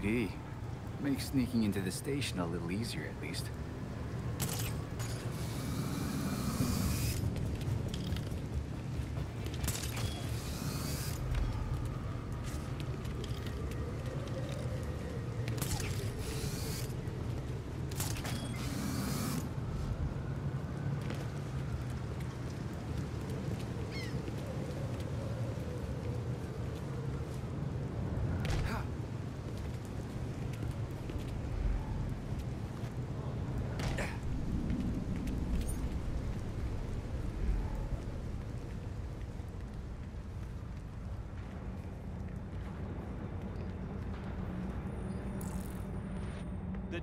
GCPD. Makes sneaking into the station a little easier, at least.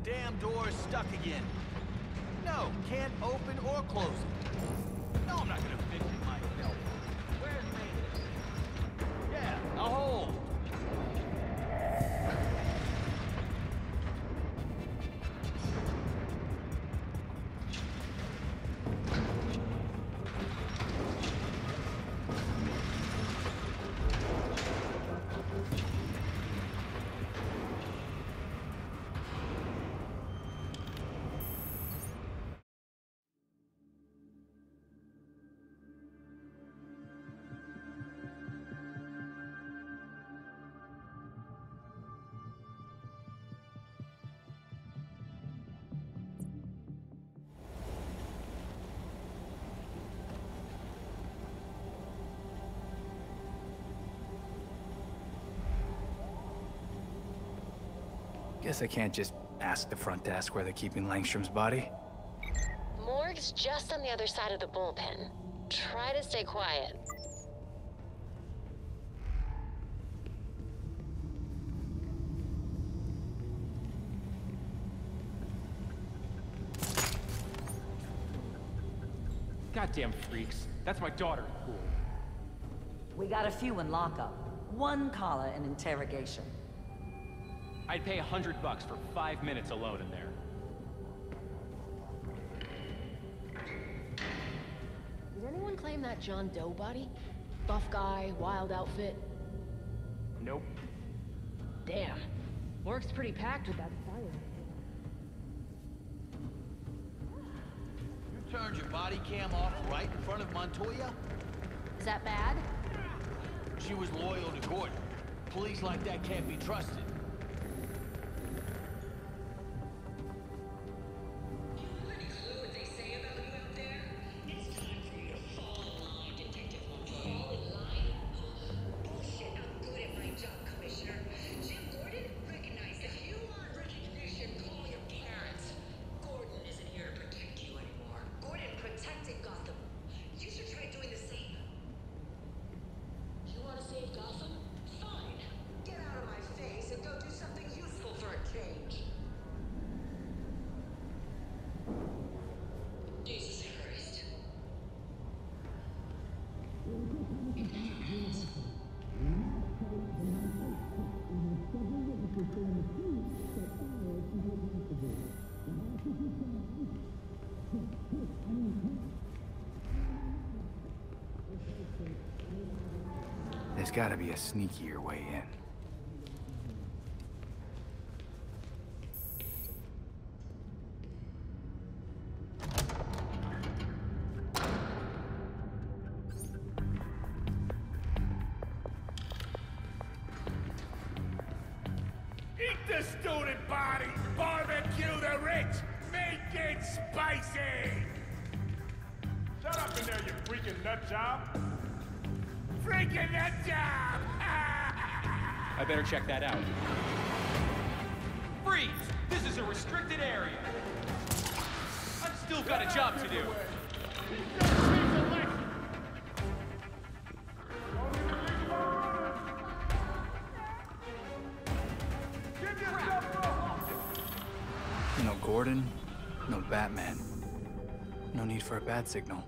Damn door is stuck again. No, can't open or close it. I guess I can't just ask the front desk where they're keeping Langstrom's body. Morgue's just on the other side of the bullpen. Try to stay quiet. Goddamn freaks. That's my daughter in pool. We got a few in lockup. One collar in interrogation. I'd pay a hundred bucks for five minutes alone in there. Did anyone claim that John Doe body? Buff guy, wild outfit. Nope. Damn. Works pretty packed with that fire. You turned your body cam off right in front of Montoya? Is that bad? She was loyal to Gordon. Police like that can't be trusted. Gotta be a sneakier way in. Eat the student body! Barbecue the rich! Make it spicy! Shut up in there, you freaking nut job! Freaking nut job! I better check that out. Freeze! This is a restricted area. I've still got a job to do. No Gordon, no Batman. No need for a bat signal.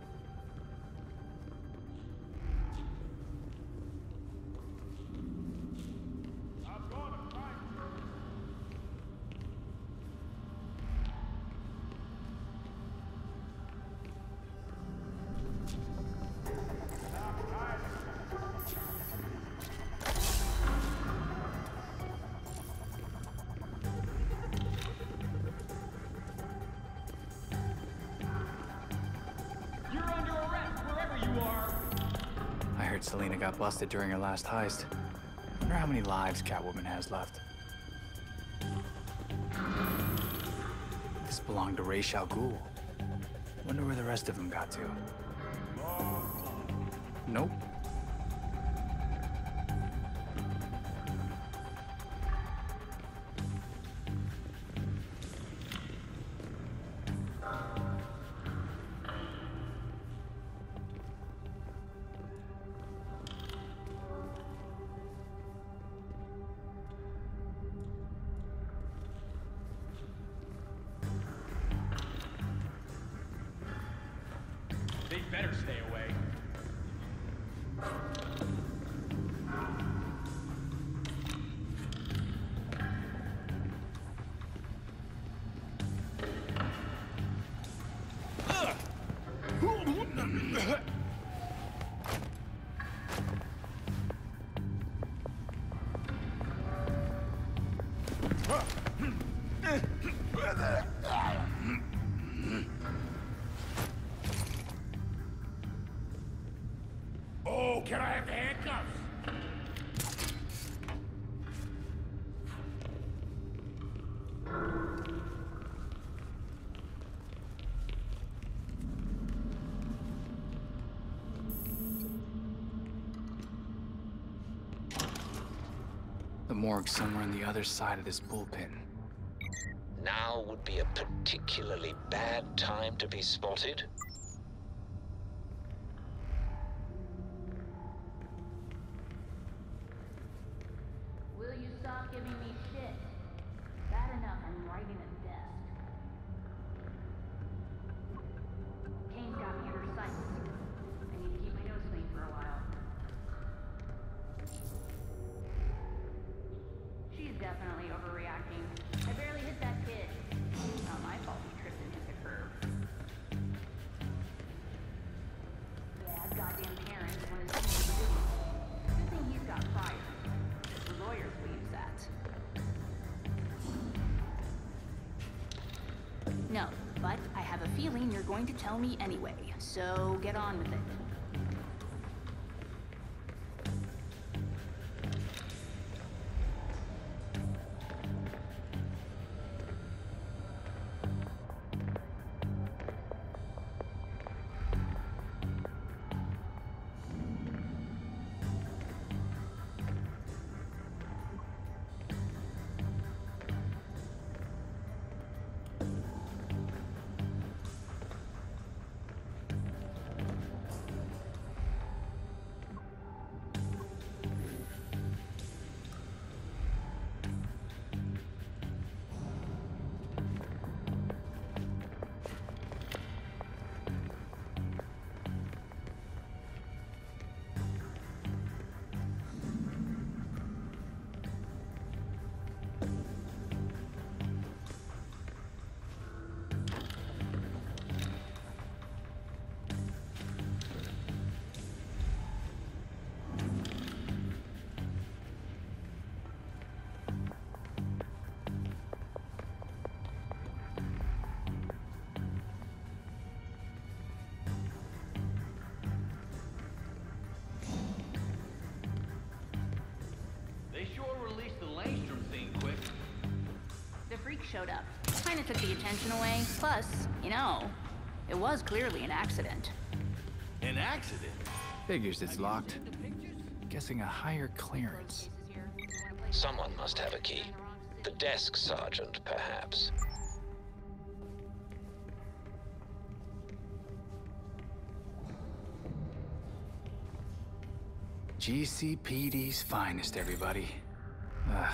Selina got busted during her last heist. Wonder how many lives Catwoman has left. This belonged to Ra's al Ghul. Wonder where the rest of them got to. Better stay away. Oh, The morgue's somewhere on the other side of this bullpen. Now would be a particularly bad time to be spotted. Will you stop giving me shit? Bad enough I'm writing a feeling you're going to tell me anyway, so get on with it. Showed up. Kinda took the attention away. Plus, you know, it was clearly an accident. An accident? Figures it's locked. Guessing a higher clearance. Someone must have a key. The desk sergeant, perhaps. GCPD's finest, everybody. Ugh.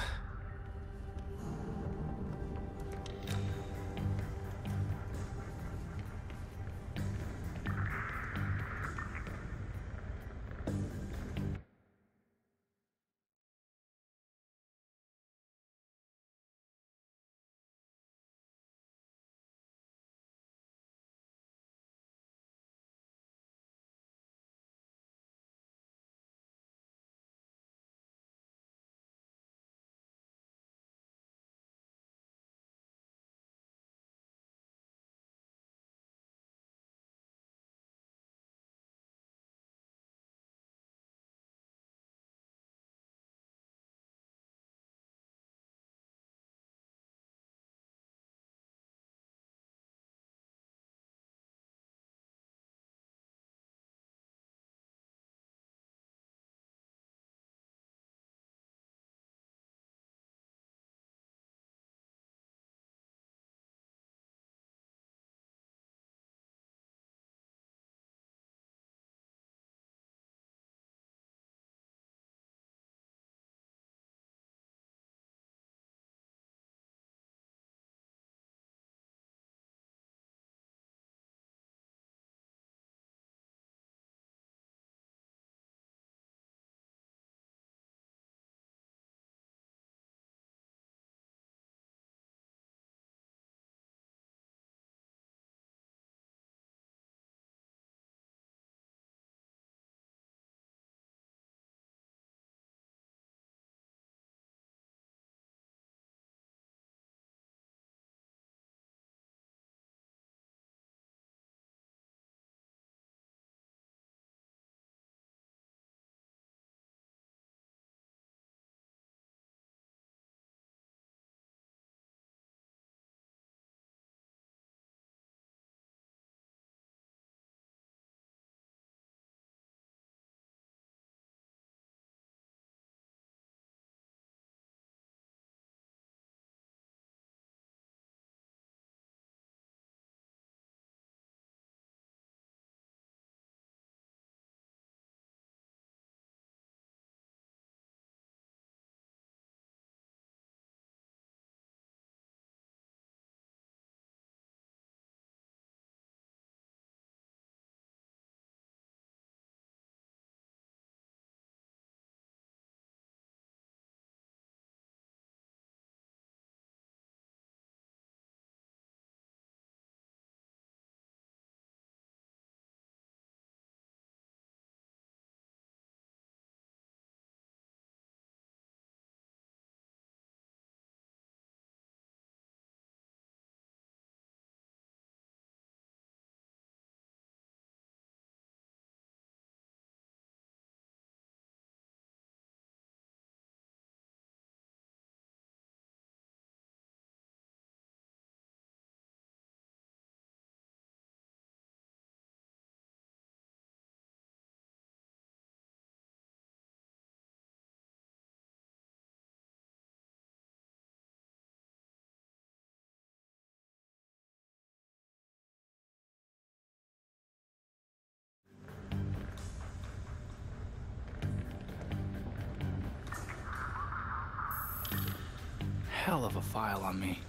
Hell of a file on me.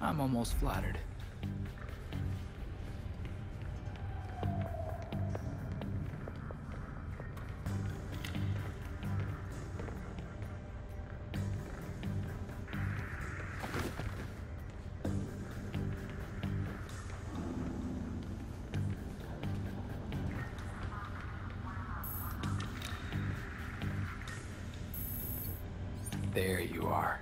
I'm almost flattered. There you are.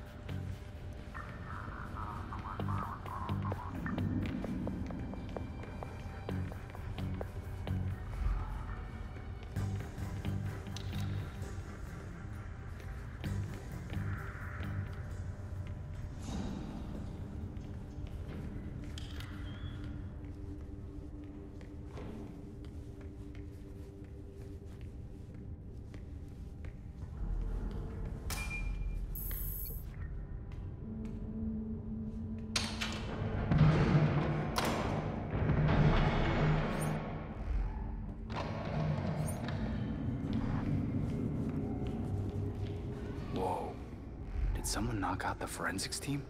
Did someone knock out the forensics team?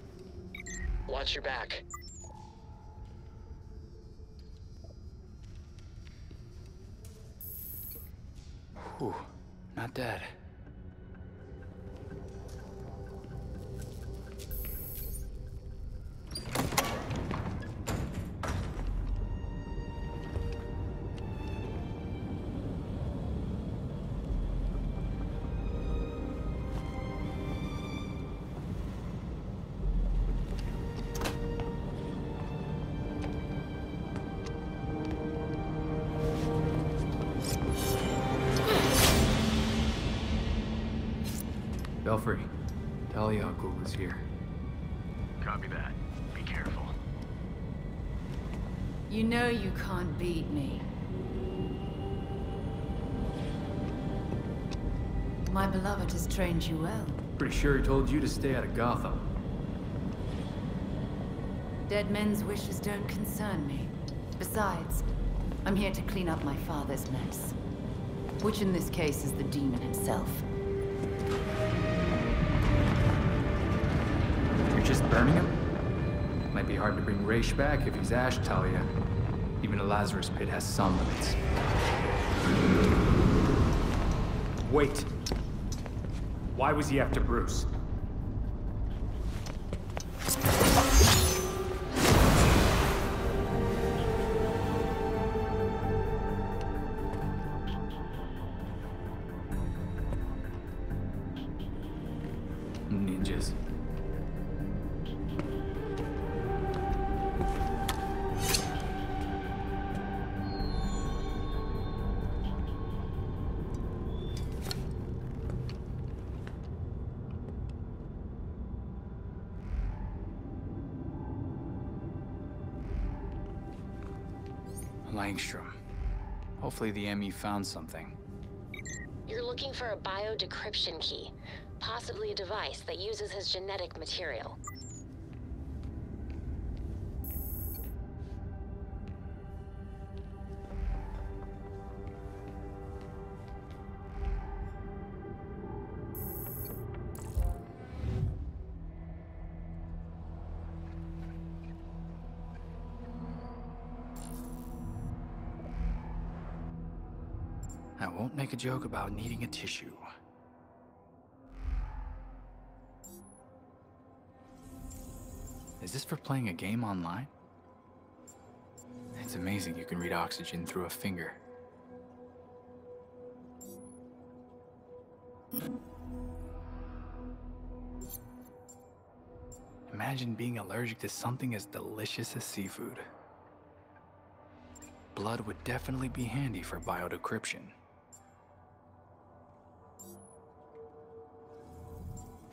Watch your back. Whew. Talia al Ghul is here. Copy that. Be careful. You know you can't beat me. My beloved has trained you well. Pretty sure he told you to stay out of Gotham. Dead men's wishes don't concern me. Besides, I'm here to clean up my father's mess. Which in this case is the demon himself. Just burning him? Might be hard to bring Ra's back if he's Ash, Talia. Even a Lazarus pit has some limits. Wait. Why was he after Bruce? Langstrom. Hopefully the ME found something. You're looking for a biodecryption key, possibly a device that uses his genetic material. I won't make a joke about needing a tissue. Is this for playing a game online? It's amazing you can read oxygen through a finger. Imagine being allergic to something as delicious as seafood. Blood would definitely be handy for biodecryption.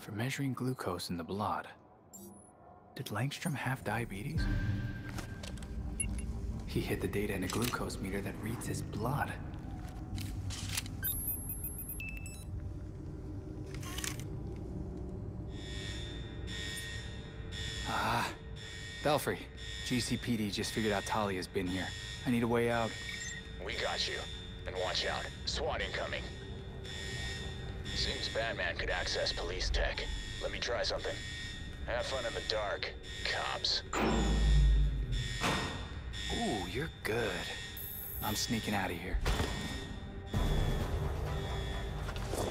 For measuring glucose in the blood. Did Langstrom have diabetes? He hid the data in a glucose meter that reads his blood. Ah, Belfry. GCPD just figured out Talia's been here. I need a way out. We got you. And watch out. SWAT incoming. Seems Batman could access police tech. Let me try something. Have fun in the dark, cops. Ooh, you're good. I'm sneaking out of here.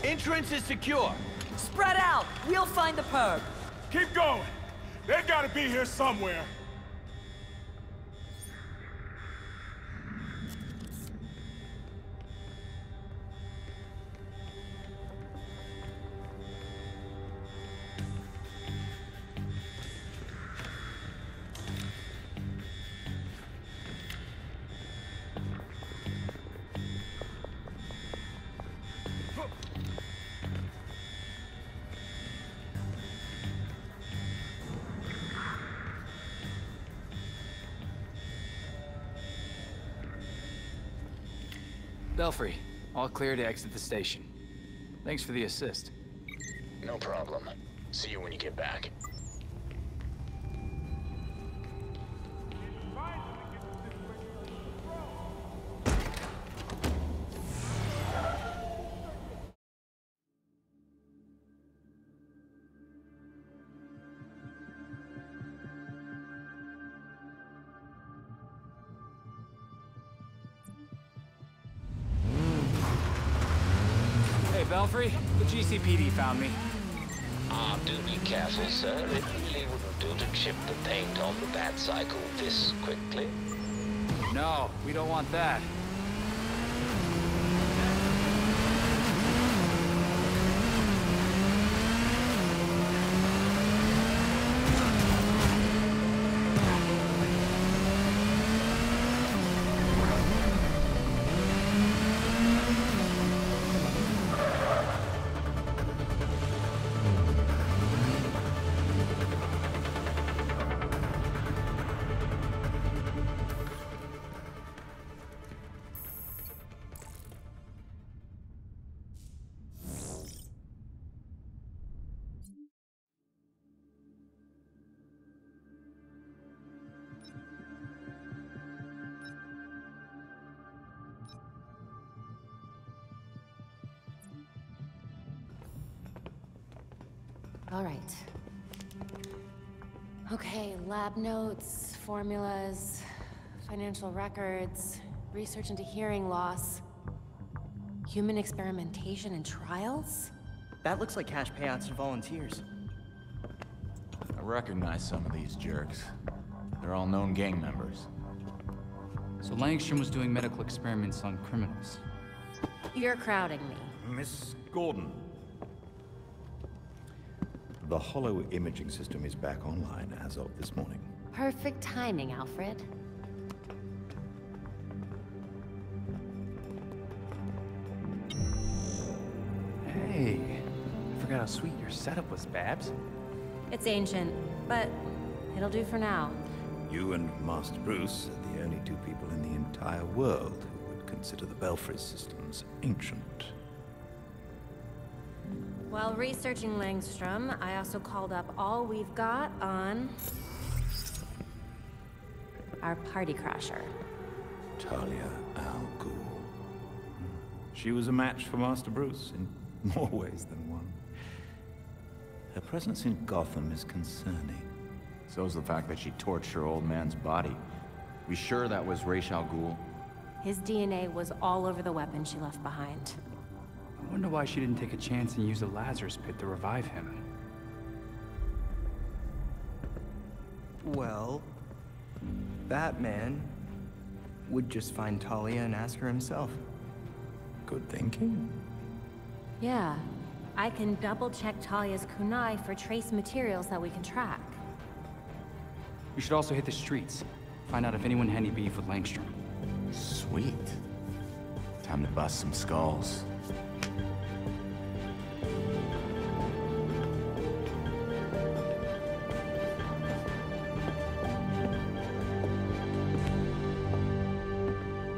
Entrance is secure. Spread out! We'll find the perp! Keep going! They gotta be here somewhere! Belfry, all clear to exit the station. Thanks for the assist. No problem. See you when you get back. GCPD found me. Ah, do be careful, sir. It really wouldn't do to chip the paint on the bat cycle this quickly. No, we don't want that. All right. Okay, lab notes, formulas, financial records, research into hearing loss, human experimentation and trials? That looks like cash payouts to volunteers. I recognize some of these jerks. They're all known gang members. So Langstrom was doing medical experiments on criminals. You're crowding me. Miss Gordon. The holo imaging system is back online as of this morning. Perfect timing, Alfred. Hey, I forgot how sweet your setup was, Babs. It's ancient, but it'll do for now. You and Master Bruce are the only two people in the entire world who would consider the Belfry systems ancient. While researching Langstrom, I also called up all we've got on... our party crasher. Talia Al Ghul. She was a match for Master Bruce in more ways than one. Her presence in Gotham is concerning. So's the fact that she torched her old man's body. We sure that was Ra's al Ghul? His DNA was all over the weapon she left behind. I wonder why she didn't take a chance and use the Lazarus pit to revive him. Well, Batman would just find Talia and ask her himself. Good thinking. Yeah. I can double-check Talia's kunai for trace materials that we can track. We should also hit the streets. Find out if anyone had any beef with Langstrom. Sweet. Time to bust some skulls.